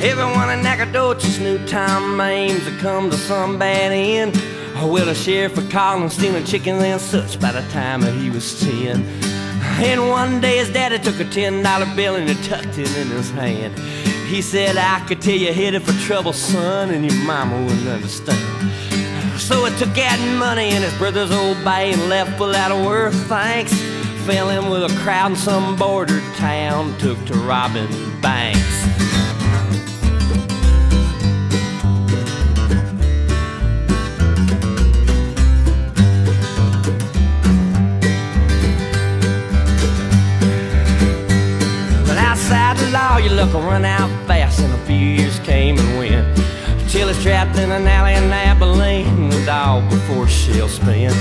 Everyone in Nacogdoches knew Tom Ames had come to some bad end. Oh, well, the sheriff would call him stealing chickens and such by the time that he was ten. And one day his daddy took a ten dollar bill and he tucked it in his hand. He said, I could tell you headed for trouble, son, and your mama wouldn't understand. So he took that money in his brother's old bay and left without a word of thanks. Fell in with a crowd in some border town, took to robbing banks. Will run out fast and a few years came and went. Till he's trapped in an alley in Abilene with all before she'll spin.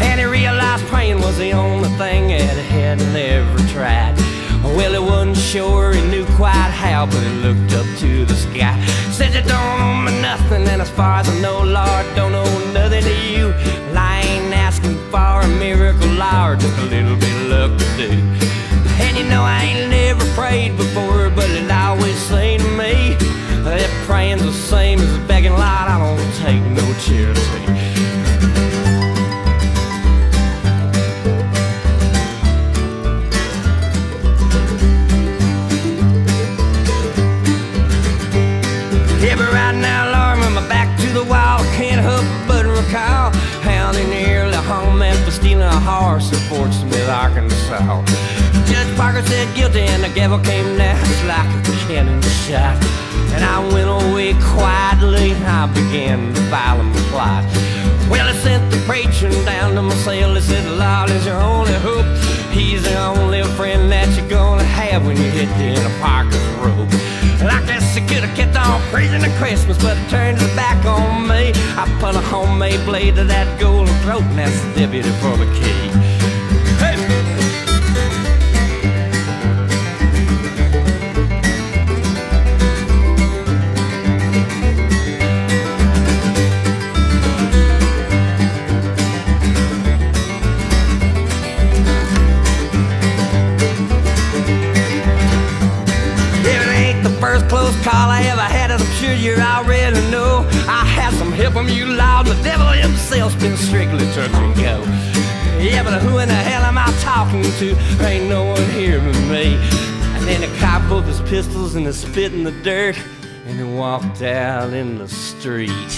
And he realized praying was the only thing that he had never tried. Well, he wasn't sure, he knew quite how, but he looked up to the sky. Said you don't owe me nothing, and as far as I know, Lord, don't owe nothing to you. I ain't asking for a miracle, Lord, just a little bit of luck to do. And you know I ain't never prayed before, That the same as begging, Lord, I don't take no charity Yeah, but right now, Lord, with my back to the wall, can't help but recall they nearly hung me for stealing a horse in Fort Smith, Arkansas. Judge Parker said guilty, and the gavel came down like a cannon shot. And I I began to file a plot. Well, I sent the preacher down to my cell. He said, Lord is your only hope. He's the only friend that you're gonna have when you hit the of Parker's rope. And I guess I could have kept on praising the Christmas, but it turned his back on me. I put a homemade blade to that golden throat, and that's the deputy for the key. Call I ever had, as I'm sure you already know. I had some help from you, Lord. The devil himself's been strictly touch and go. Yeah, but who in the hell am I talking to? Ain't no one here but me. And then the cop pulled his pistols and he spit in the dirt and he walked out in the street.